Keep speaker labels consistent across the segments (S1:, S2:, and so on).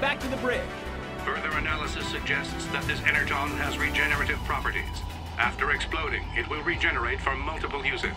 S1: Back to the bridge.
S2: Further analysis suggests that this energon has regenerative properties. After exploding, it will regenerate for multiple uses.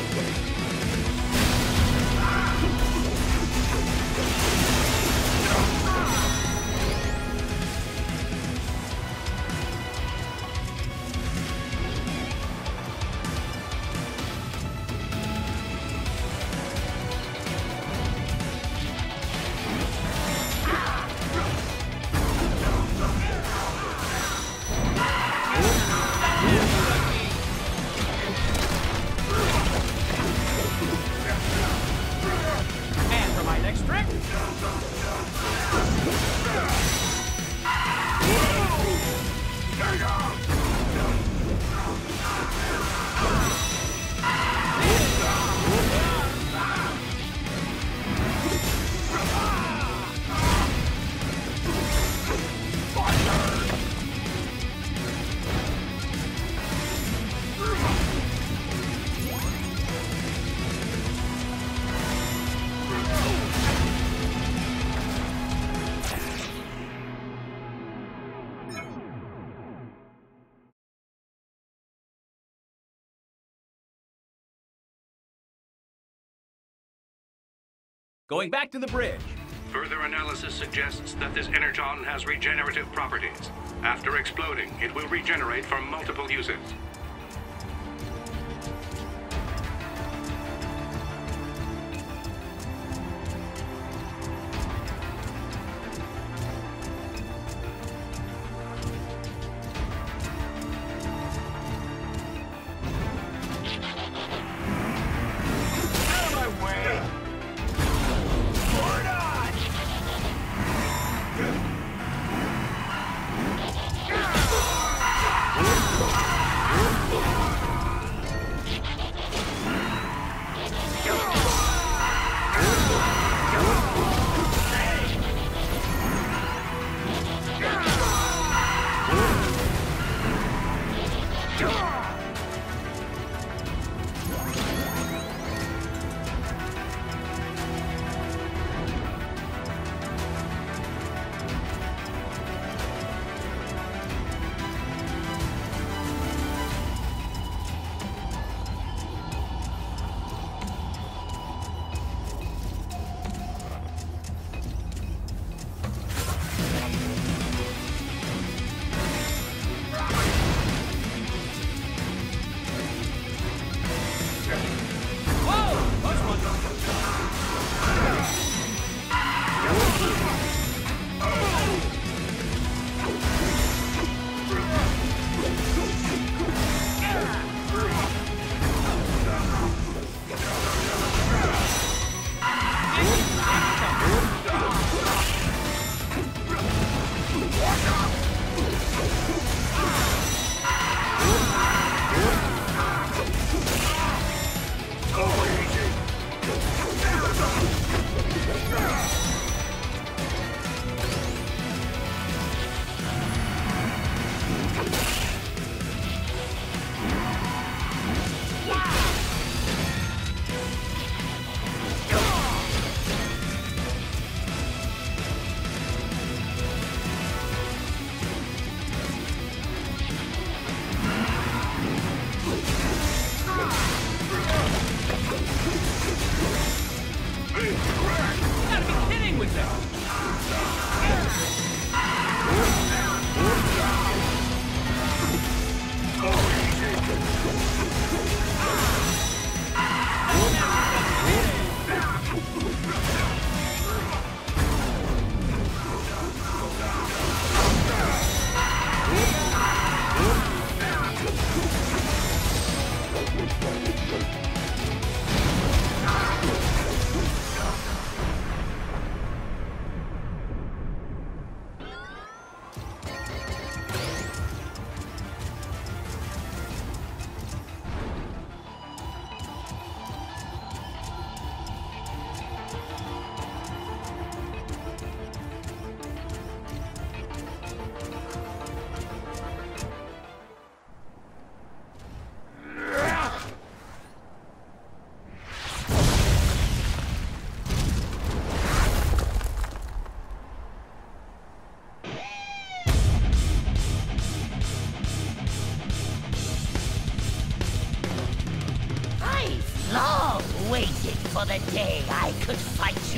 S1: And going back to the bridge.
S2: Further analysis suggests that this energon has regenerative properties. After exploding, it will regenerate for multiple uses.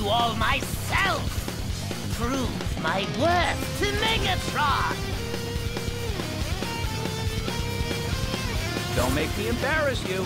S3: you all myself! Prove my worth to Megatron!
S1: Don't make me embarrass you!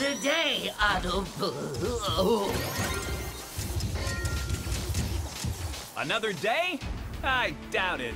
S3: another day, Otto.
S1: Another day? I doubt it.